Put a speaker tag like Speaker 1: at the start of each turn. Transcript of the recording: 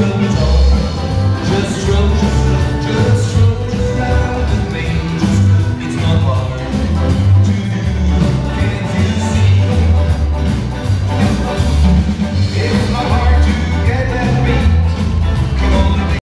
Speaker 1: Welcome